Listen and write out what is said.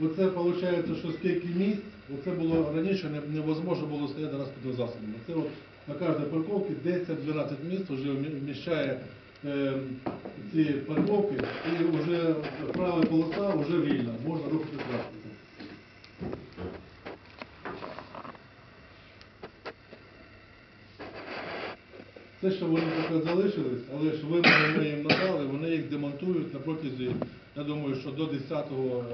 Ну, оце виходить, що скільки місць, ну, оце було раніше невозможно було стояти транспортним засобами. Це от на кожній парковці 10-12 місць вже вміщає е, ці парковки і вже права полоса вже вільна, можна рухати транспортом. Це, що вони поки залишились, але ж вимоги ми їм надали, вони їх демонтують на протязі, я думаю, що до 10-го.